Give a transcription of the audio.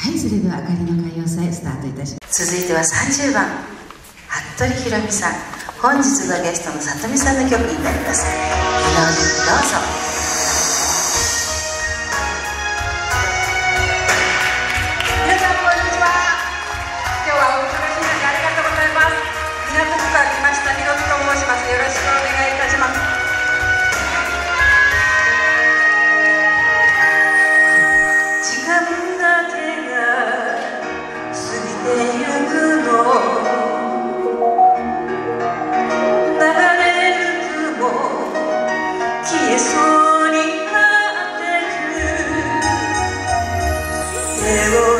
はいそれではあかりの歌謡祭スタートいたします。続いては30番。服部ひろみさん。本日のゲストの里見さんの曲になります。どうぞ。はい、ありがとうございます。